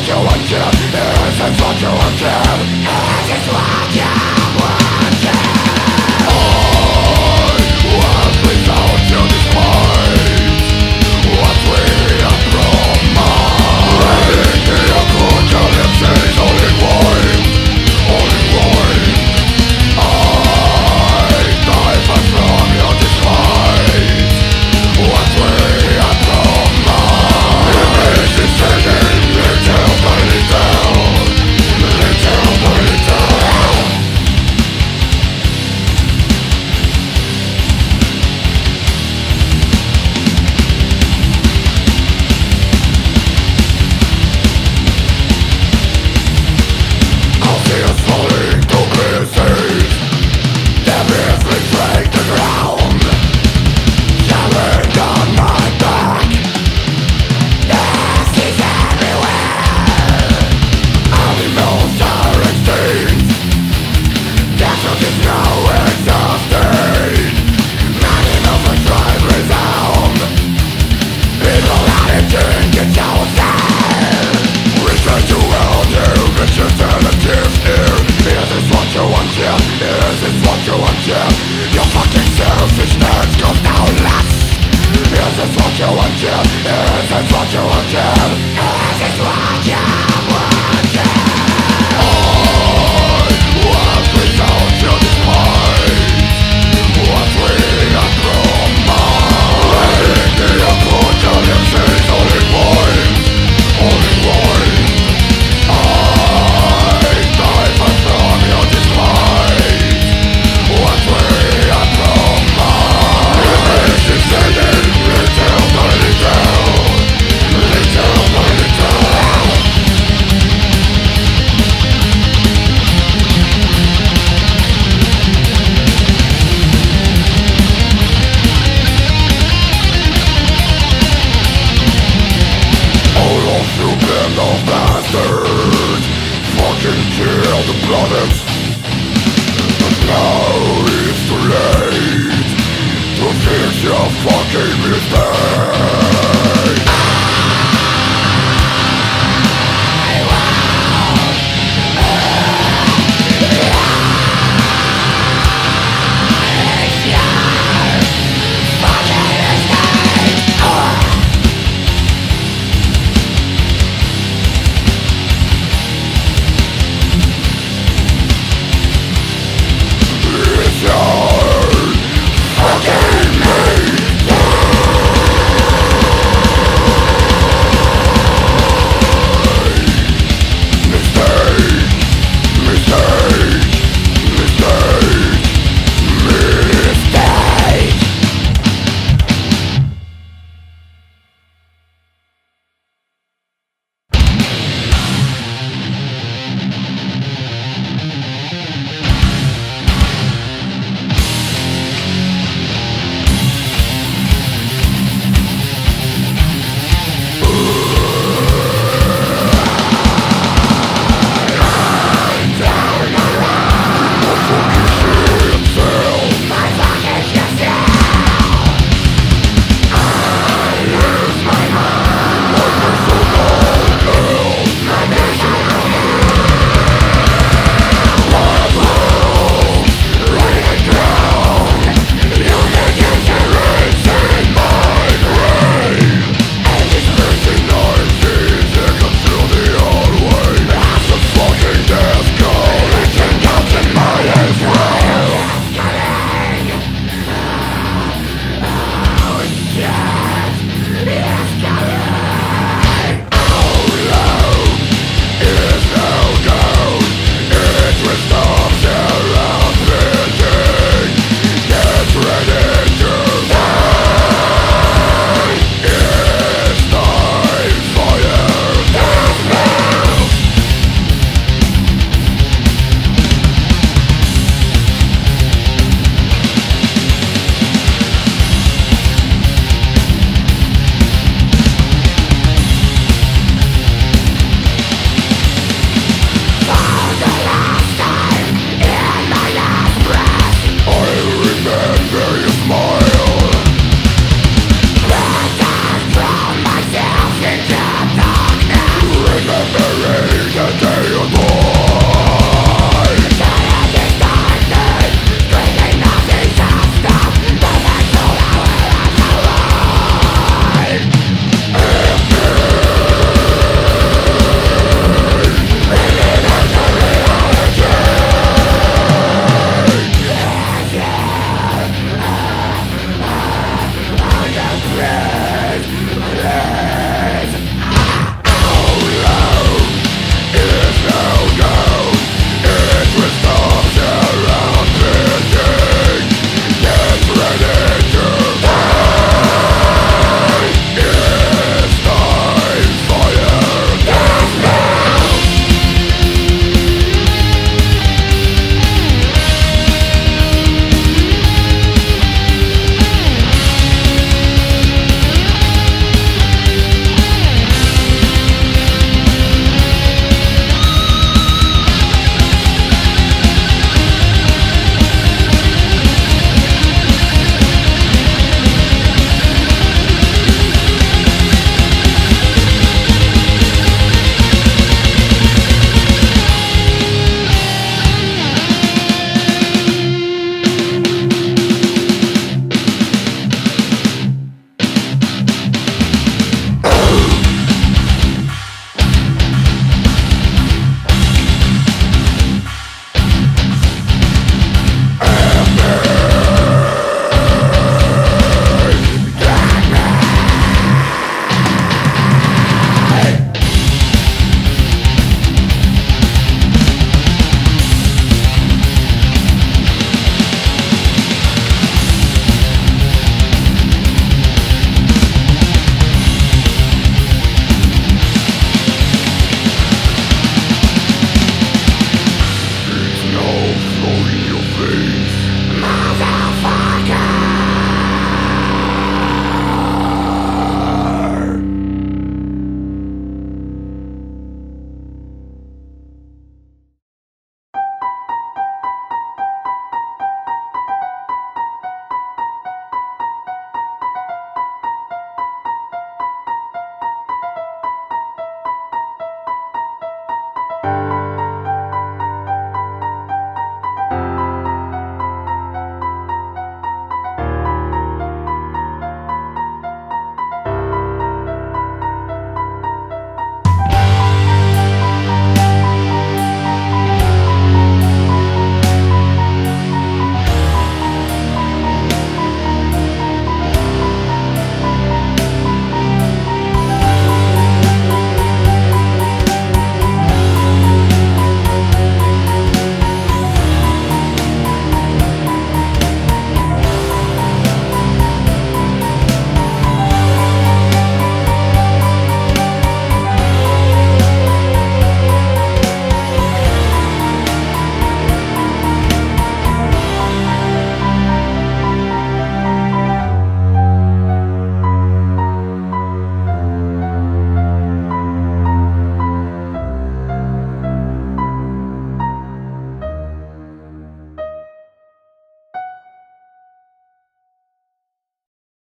what you want to This is what you want to This is what Is this what you want, you want, Is what you